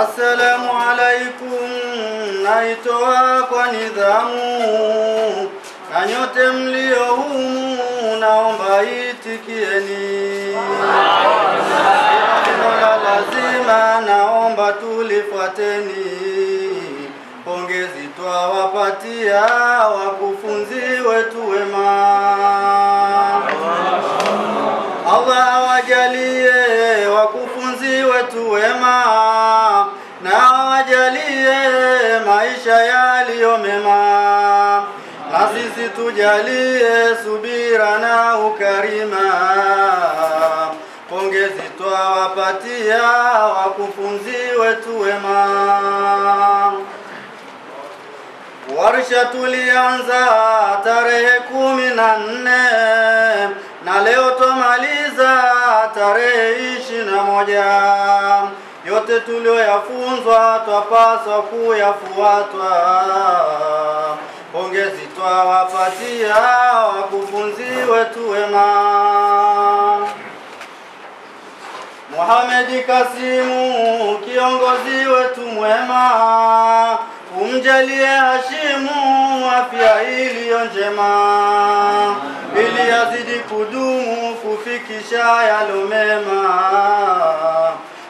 Assalamu alaikum, naitoa kwa nidhamu, na nyote mlio humu naomba itikieni. La lazima naomba tulifuateni. Pongezi twawapatia wakufunzi wetu wema. Allah wajalie wakufunzi wetu wema na sisi tujalie subira na ukarima. Pongezi twawapatia wakufunzi wetu wema. Warsha tulianza tarehe kumi na nne na leo twamaliza tarehe ishirini na moja. Yote tulioyafunzwa twapaswa kuyafuatwa. Pongezi twawapatia wakufunzi wetu wema. Muhamedi Kasimu kiongozi wetu mwema, umjalie Hashimu afya iliyo njema, ili azidi kudumu kufikisha yalo mema.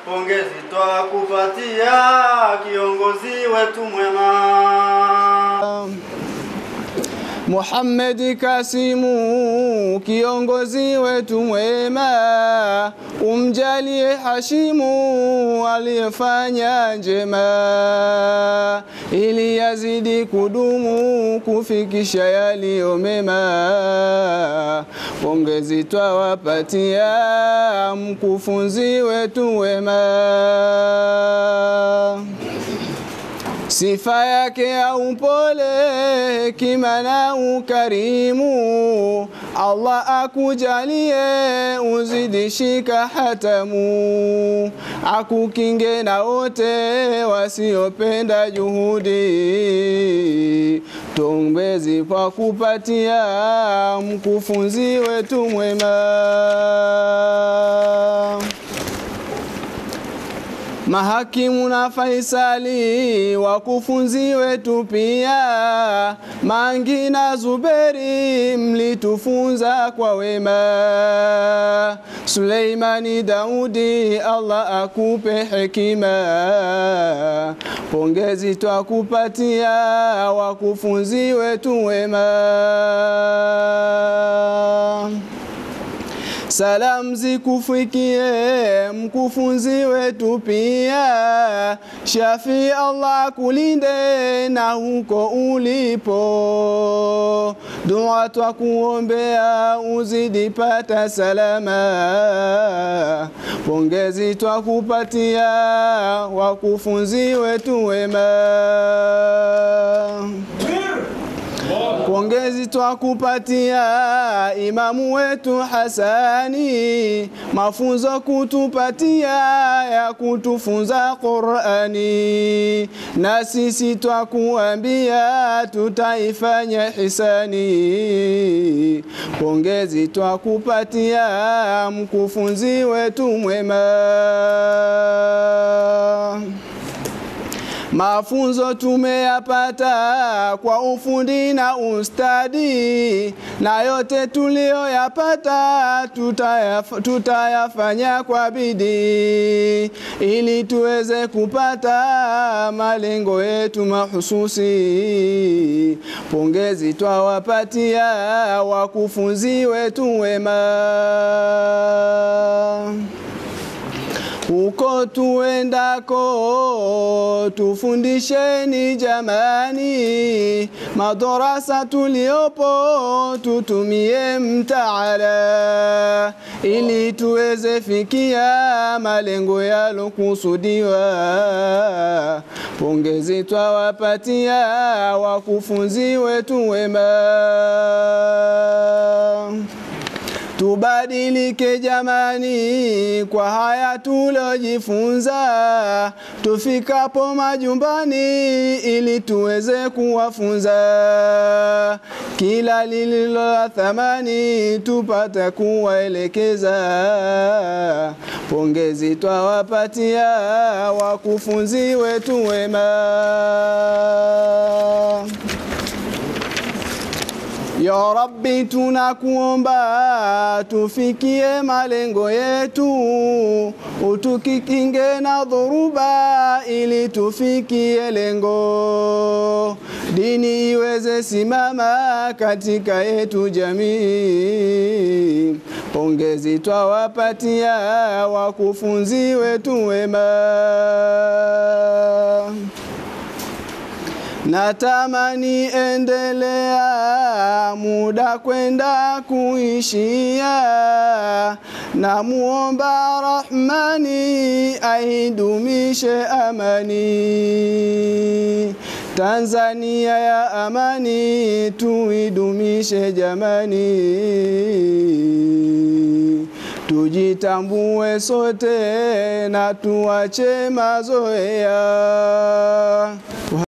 Pongezi twakupatia kiongozi wetu mwema. Muhammad Kasimu kiongozi wetu mwema, umjalie Hashimu aliyefanya njema, ili yazidi kudumu kufikisha yaliyo mema. Pongezi twawapatia mkufunzi wetu wema. Sifa yake ya upole, kima na ukarimu, Allah akujalie uzidishika hatamu, akukinge na wote wasiopenda juhudi. Tombezi kwa kupatia mkufunzi wetu mwema. Mahakimu na Faisali wakufunzi wetu pia, Mangi na Zuberi mlitufunza kwa wema. Suleimani Daudi, Allah akupe hekima. Pongezi twakupatia wakufunzi wetu wema. Salam zikufikie mkufunzi wetu pia, Shafi Allah kulinde na huko ulipo, dua twakuombea uzidi pata salama. Pongezi twakupatia wakufunzi wetu wema. Pongezi twakupatia imamu wetu Hasani, mafunzo kutupatia ya kutufunza Qurani, na sisi twakuambia tutaifanya hisani. Pongezi twakupatia mkufunzi wetu mwema. Mafunzo tumeyapata kwa ufundi na ustadi, na yote tuliyoyapata tutayaf, tutayafanya kwa bidii, ili tuweze kupata malengo yetu mahususi. Pongezi twawapatia wakufunzi wetu wema huko tuendako tufundisheni jamani, madarasa tuliopo tutumie mtaala, ili tuweze fikia malengo yalokusudiwa. Pongezi twawapatia wakufunzi wetu wema. Tubadilike jamani, kwa haya tulojifunza, tufikapo majumbani, ili tuweze kuwafunza kila lililo la thamani, tupata kuwaelekeza. Pongezi twawapatia wakufunzi wetu wema. Ya Rabbi, tunakuomba tufikie malengo yetu, utukikinge na dhuruba ili tufikie lengo, dini iweze simama katika yetu jamii. Pongezi twawapatia wakufunzi wetu wema. Natamani endelea muda kwenda kuishia, namuomba Rahmani aidumishe amani. Tanzania ya amani tuidumishe jamani, tujitambue sote na tuache mazoea.